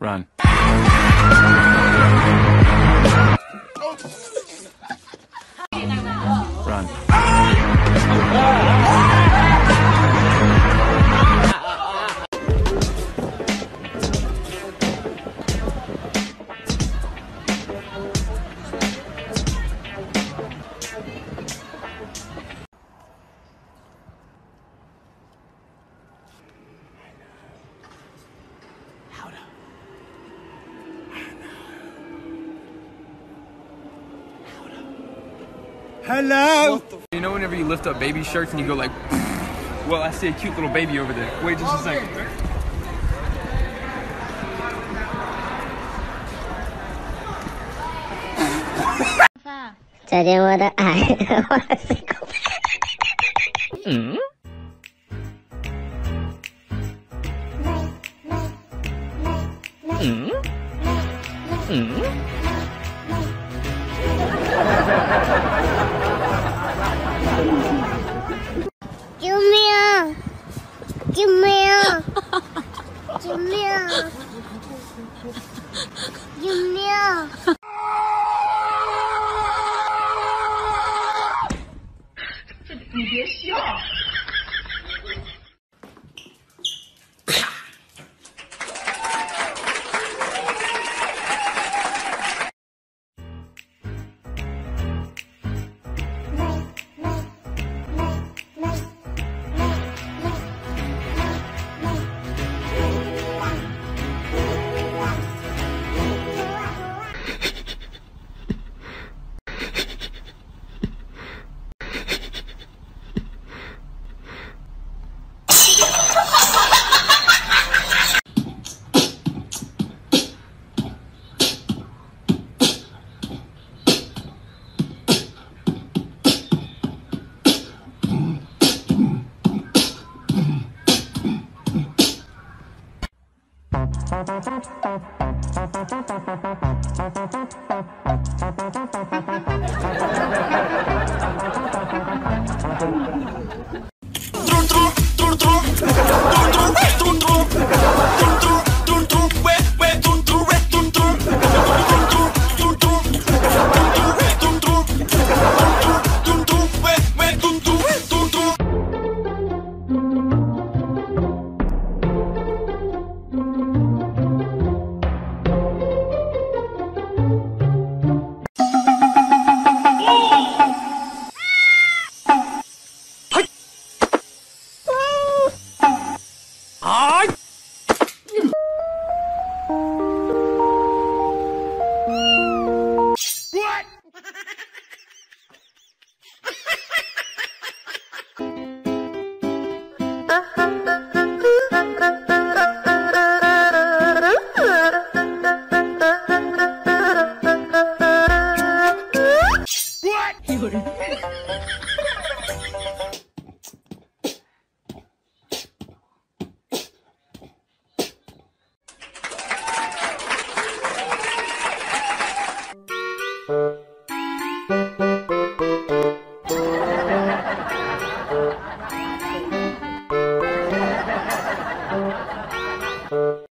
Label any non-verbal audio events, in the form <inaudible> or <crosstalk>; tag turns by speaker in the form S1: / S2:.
S1: Run.
S2: Hello.
S1: You know whenever you lift up baby shirts and you go like, <laughs> well, I see a cute little baby over there. Wait just a second.
S3: I didn't want to. I
S1: want to 有
S3: 没有？<laughs> 你别笑。Thank you. Uh...